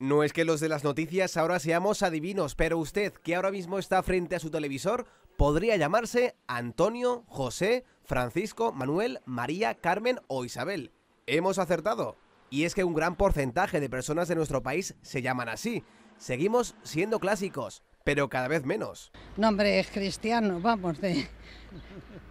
No es que los de las noticias ahora seamos adivinos, pero usted, que ahora mismo está frente a su televisor, podría llamarse Antonio, José, Francisco, Manuel, María, Carmen o Isabel. Hemos acertado. Y es que un gran porcentaje de personas de nuestro país se llaman así. Seguimos siendo clásicos, pero cada vez menos. Nombre es cristiano, vamos, de,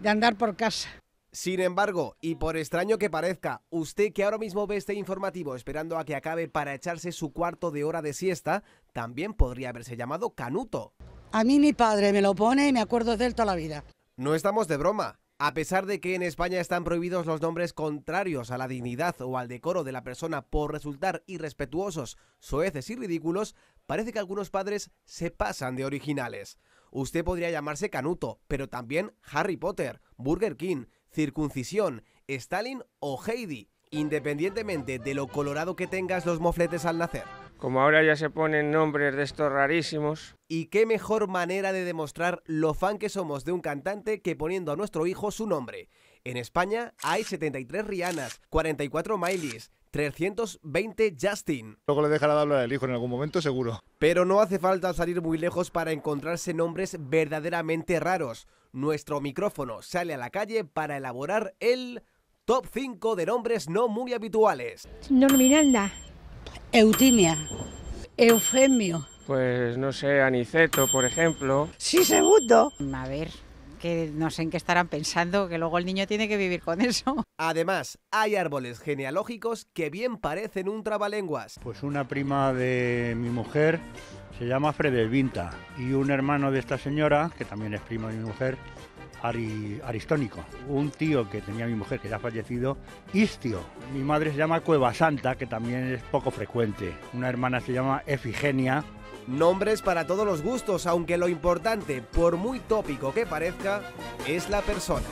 de andar por casa. Sin embargo, y por extraño que parezca, usted que ahora mismo ve este informativo esperando a que acabe para echarse su cuarto de hora de siesta, también podría haberse llamado Canuto. A mí mi padre me lo pone y me acuerdo de él toda la vida. No estamos de broma. A pesar de que en España están prohibidos los nombres contrarios a la dignidad o al decoro de la persona por resultar irrespetuosos, soeces y ridículos, parece que algunos padres se pasan de originales. Usted podría llamarse Canuto, pero también Harry Potter, Burger King, Circuncisión, Stalin o Heidi, independientemente de lo colorado que tengas los mofletes al nacer. Como ahora ya se ponen nombres de estos rarísimos. Y qué mejor manera de demostrar lo fan que somos de un cantante que poniendo a nuestro hijo su nombre. En España hay 73 Rihannas, 44 Miley's, 320 Justin. Luego le dejará de hablar el hijo en algún momento, seguro. Pero no hace falta salir muy lejos para encontrarse nombres verdaderamente raros. Nuestro micrófono sale a la calle para elaborar el top 5 de nombres no muy habituales. Miranda. Eutimia. Eufemio. Pues no sé, Aniceto, por ejemplo. Sí, segundo. A ver, que no sé en qué estarán pensando, que luego el niño tiene que vivir con eso. Además, hay árboles genealógicos que bien parecen un trabalenguas. Pues una prima de mi mujer se llama Fredelvinta y un hermano de esta señora, que también es primo de mi mujer, Ari- Aristónico. Un tío que tenía mi mujer, que ya ha fallecido, Istio. Mi madre se llama Cueva Santa, que también es poco frecuente. Una hermana se llama Efigenia. Nombres para todos los gustos, aunque lo importante, por muy tópico que parezca, es la persona.